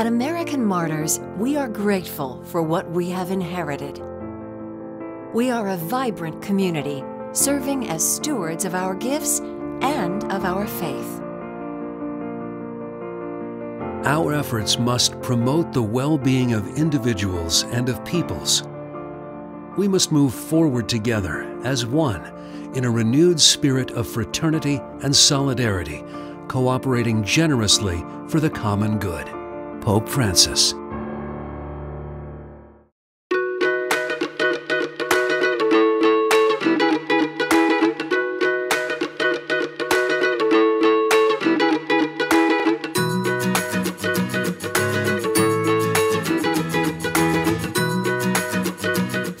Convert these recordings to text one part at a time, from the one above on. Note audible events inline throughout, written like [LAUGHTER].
At American Martyrs, we are grateful for what we have inherited. We are a vibrant community serving as stewards of our gifts and of our faith. Our efforts must promote the well being of individuals and of peoples. We must move forward together as one in a renewed spirit of fraternity and solidarity, cooperating generously for the common good. Pope Francis.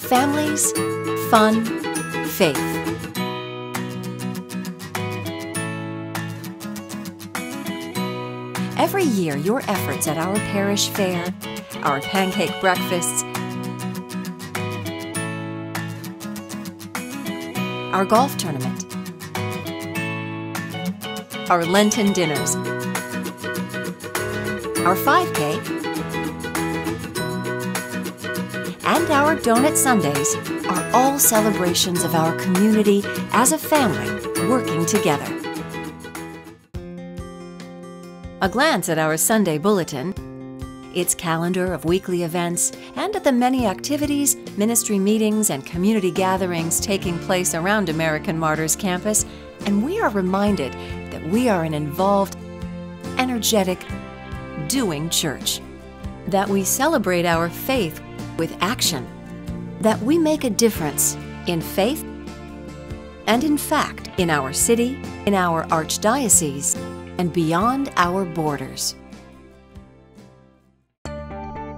Families, fun, faith. Every year, your efforts at our parish fair, our pancake breakfasts, our golf tournament, our Lenten dinners, our 5K, and our Donut Sundays are all celebrations of our community as a family working together. A glance at our Sunday bulletin, its calendar of weekly events, and at the many activities, ministry meetings, and community gatherings taking place around American Martyrs campus, and we are reminded that we are an involved, energetic, doing church. That we celebrate our faith with action. That we make a difference in faith and in fact in our city, in our archdiocese, and beyond our borders.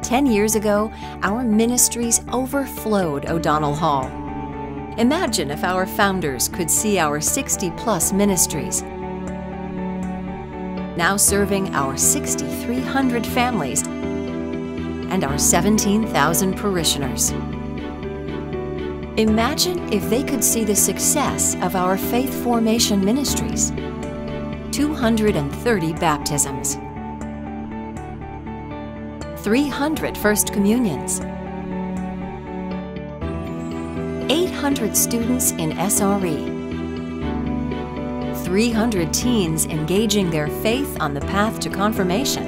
Ten years ago, our ministries overflowed O'Donnell Hall. Imagine if our founders could see our 60 plus ministries, now serving our 6,300 families and our 17,000 parishioners. Imagine if they could see the success of our faith formation ministries 230 baptisms, 300 First Communions, 800 students in SRE, 300 teens engaging their faith on the path to confirmation.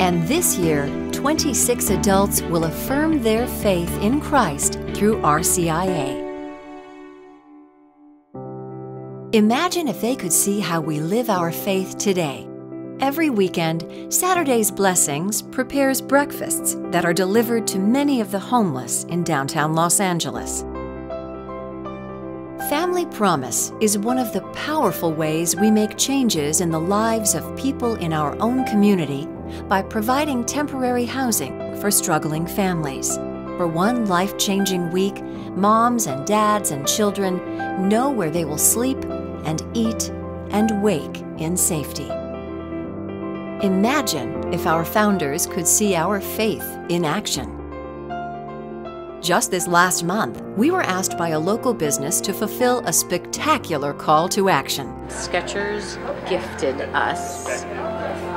And this year, 26 adults will affirm their faith in Christ through RCIA. Imagine if they could see how we live our faith today. Every weekend, Saturday's Blessings prepares breakfasts that are delivered to many of the homeless in downtown Los Angeles. Family Promise is one of the powerful ways we make changes in the lives of people in our own community by providing temporary housing for struggling families. For one life changing week, moms and dads and children know where they will sleep and eat and wake in safety. Imagine if our founders could see our faith in action. Just this last month, we were asked by a local business to fulfill a spectacular call to action. Skechers gifted us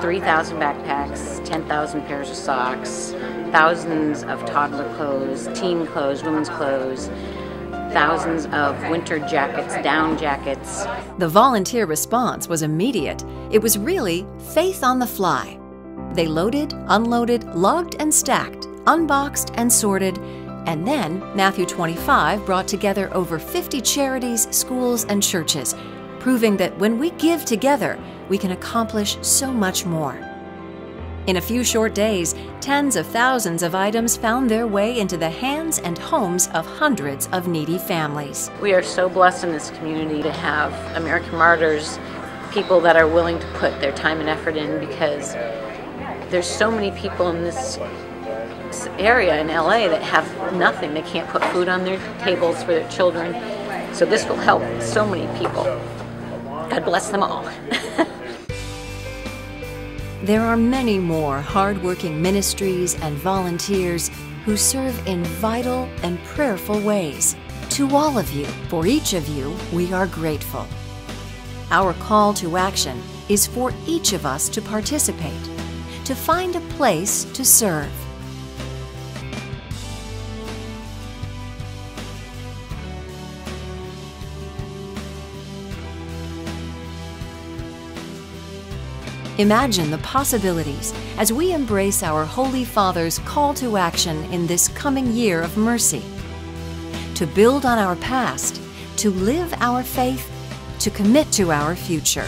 3,000 backpacks, 10,000 pairs of socks, thousands of toddler clothes, teen clothes, women's clothes, thousands of winter jackets, down jackets. The volunteer response was immediate. It was really faith on the fly. They loaded, unloaded, logged and stacked, unboxed and sorted, and then Matthew 25 brought together over 50 charities, schools, and churches, proving that when we give together, we can accomplish so much more. In a few short days, tens of thousands of items found their way into the hands and homes of hundreds of needy families. We are so blessed in this community to have American Martyrs, people that are willing to put their time and effort in because there's so many people in this area in LA that have nothing. They can't put food on their tables for their children. So this will help so many people. God bless them all. [LAUGHS] There are many more hardworking ministries and volunteers who serve in vital and prayerful ways. To all of you, for each of you, we are grateful. Our call to action is for each of us to participate, to find a place to serve. Imagine the possibilities as we embrace our Holy Father's call to action in this coming year of mercy. To build on our past, to live our faith, to commit to our future.